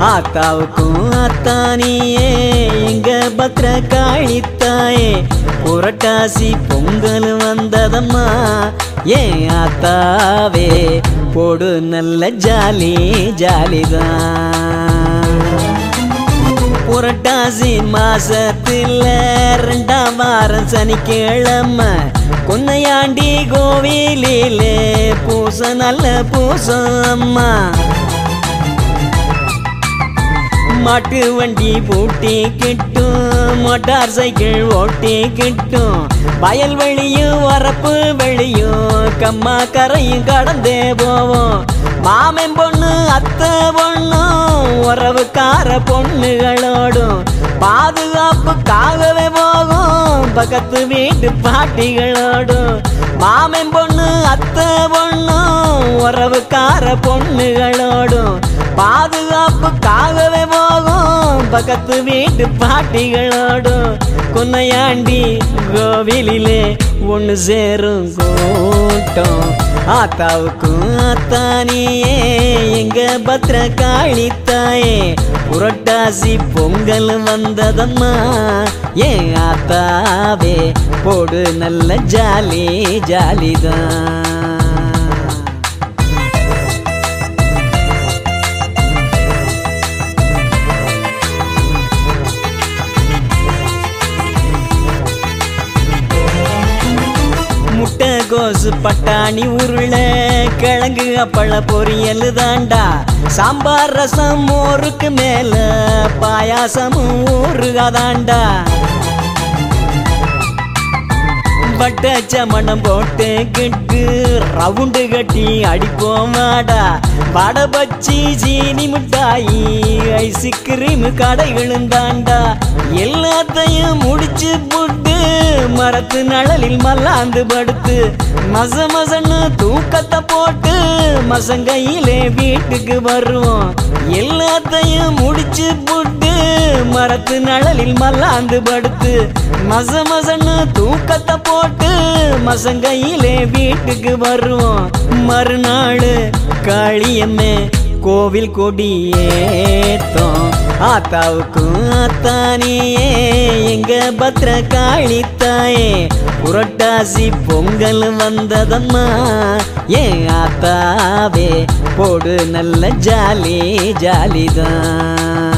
ஆத்தாவுக்கும் அத்தானியே எங்க பத்ர காளித்தாயே புரட்டாசி பொங்கல் வந்ததம்மா ஏன் ஆத்தாவே? போடு நல்ல ஜாலி ஜாலிதான். புரட்டாசி மாசத்துல ரெண்டாம் வாரம் சனிக்கிழமை கொன்னையாண்டி கோவிலிலே பூச நல்ல பூசம் அம்மா. மாட்டு வண்டி பூட்டி கிட்டும் மோட்டார் சைக்கிள் ஓட்டி கிட்டும். வயல் வயல்வெளியும் வரப்பு வெளியும் கம்மா கரையும் கடந்தே போவோம். மாமன் பொண்ணு அத்தை பொண்ணும் உறவுக்கார பொண்ணுகளோடும். பாதுகாப்புக்காகவே போகும் பக்கத்து வீட்டு பாட்டிகளோடும். மாமன் பொண்ணு அத்தை பொண்ணும் உறவுக்கார பொண்ணுகளோடும். பாதுகாப்புக்காகவே பக்கத்து வீட்டு பாட்டிகளோடும் கொன்னையாண்டி கோவிலிலே ஒன்று சேரும் கூட்டம். ஆத்தாவுக்கும் ஆத்தானியே எங்க பத்திர காளித்தாயே புரட்டாசி பொங்கல் வந்ததம்மா. ஏன் ஆத்தாவே போடு நல்ல ஜாலி ஜாலிதான். கோசு பட்டாணி உருள கிழங்கு அப்பள பொரியல் தாண்டா சாம்பார் ரசம் மோருக்கு மேல பாயாசமும் ஊருகாதாண்டா பட்டச்ச மணம் போட்டு கிட்டு ரவுண்டு கட்டி அடிப்போமாடா வாடா. பச்சி சீனி மிட்டாயி ஐஸ்கிரீம் கடைகளும் தாண்டா. எல்லாத்தையும் முடிச்சு போட்டு மரத்து நழலில் மல்லாந்து படுத்து மச மசன்னு தூக்கத்தை போட்டு மசங்கையிலே வீட்டுக்கு வருவோம். எல்லாத்தையும் முடிச்சு போட்டு மரத்து நழலில் மல்லாந்து படுத்து மச மசன்னு தூக்கத்தை போட்டு மசங்கையிலே வீட்டுக்கு வருவோம். மறுநாள் காளியம்மே கோவில் கொடியேத்தோம். ஆத்தாவுக்கும் ஆத்தானியே எங்க பத்ர காளித்தாயே புரட்டாசி பொங்கல் வந்ததம்மா. ஏன் ஆத்தாவே போடு நல்ல ஜாலி ஜாலிதான்.